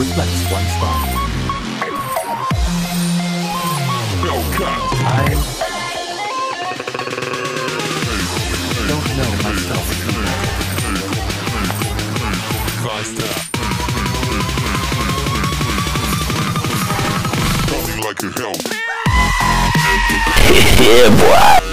reflects one's thought. I don't know myself yeah, boy.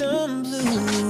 ocean blue.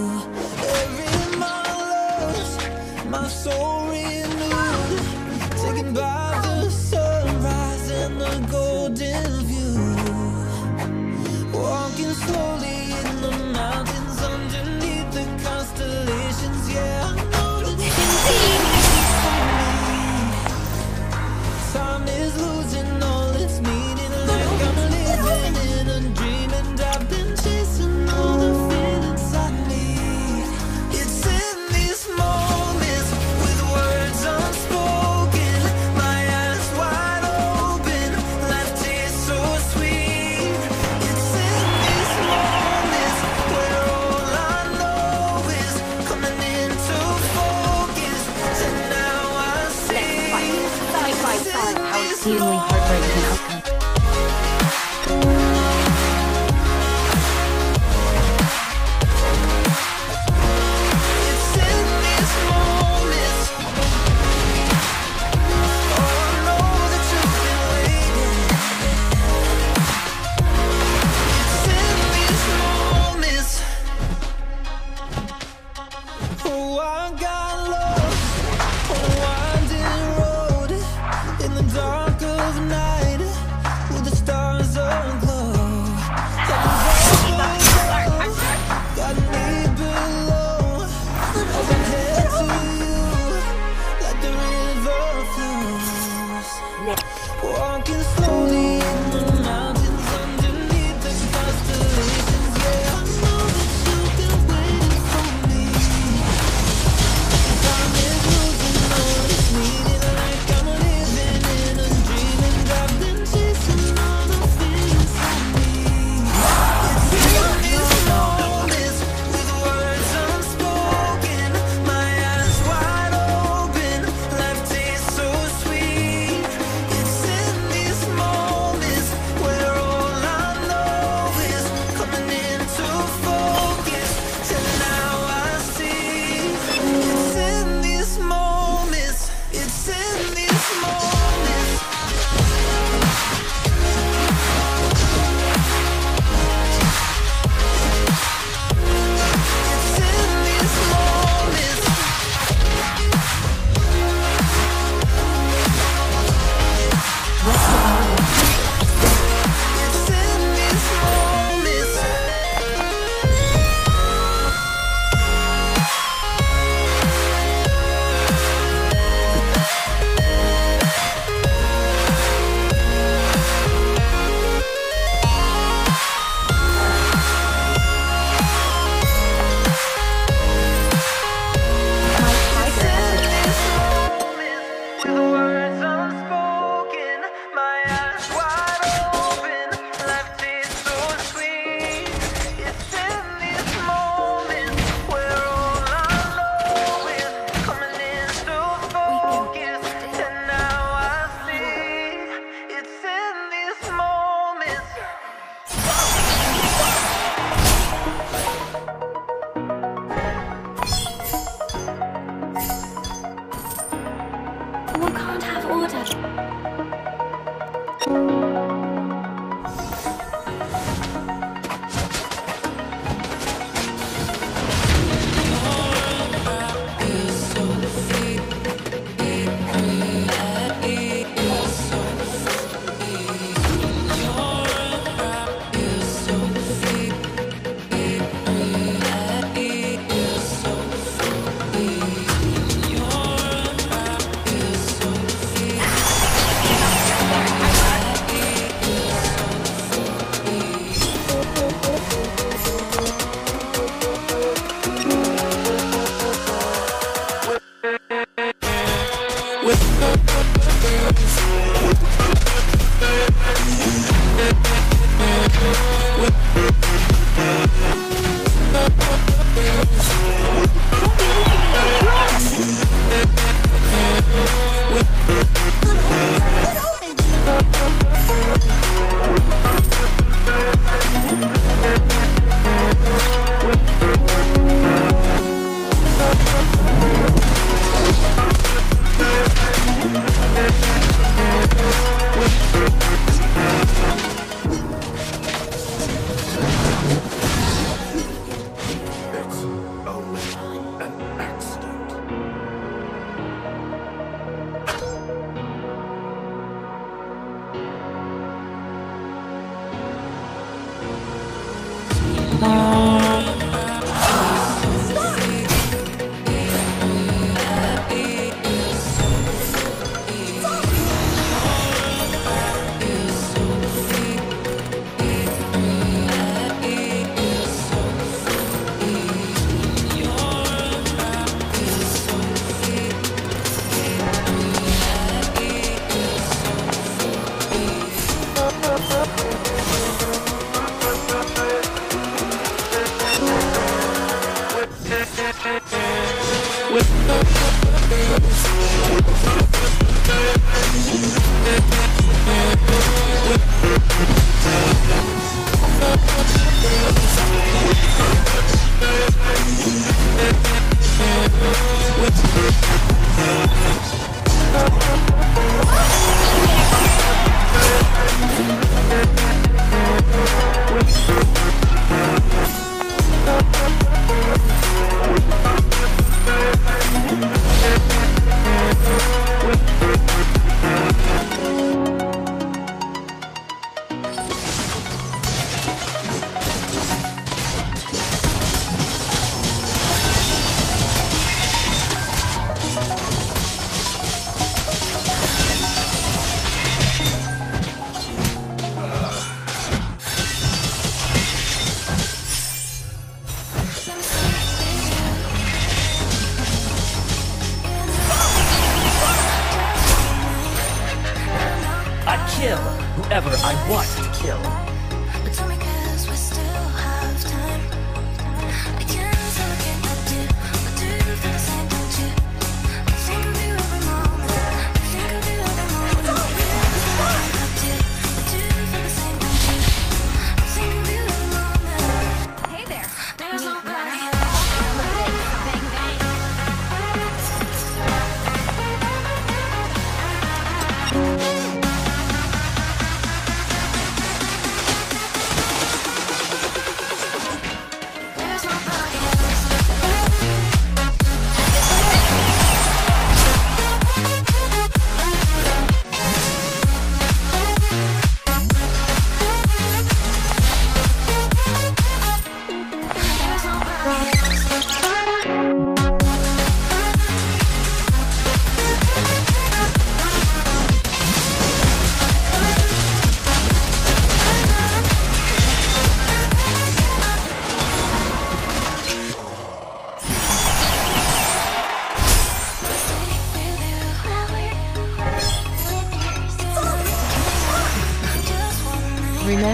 exceedingly heartbreaking outcome.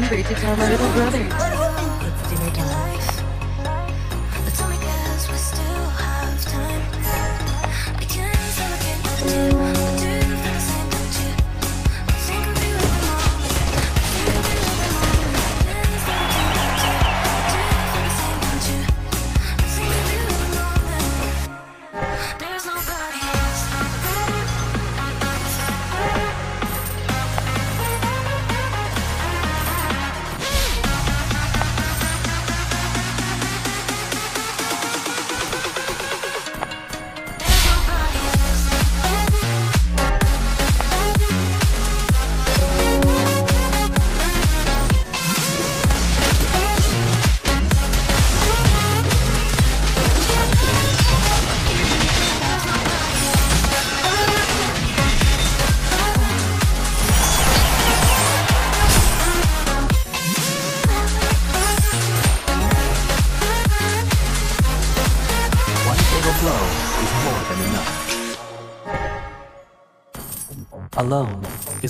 remember to tell my little brother.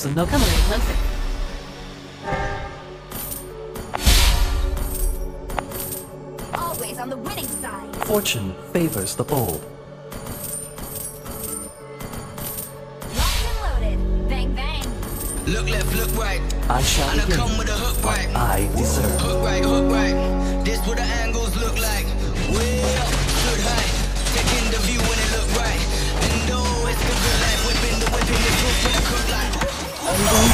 is another. Come a. Always on the winning side. Fortune favors the bold. Locked and loaded. Bang bang. Look left, look right. I shall I come with a hook right. I deserve. Hook right, hook right. This with an One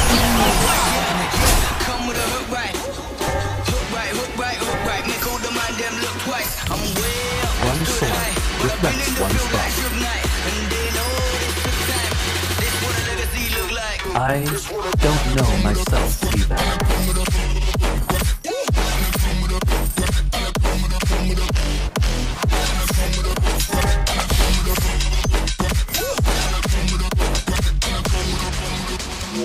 one. I don't know myself.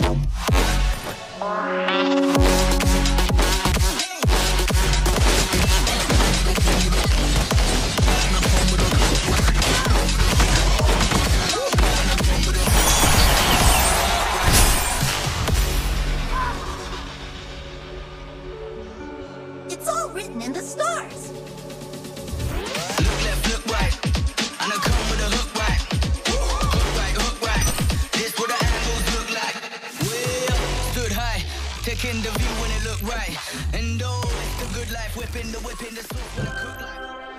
Bye. in the view when it look right. And oh, it's the good life, whipping the whip in the soup, the cook life.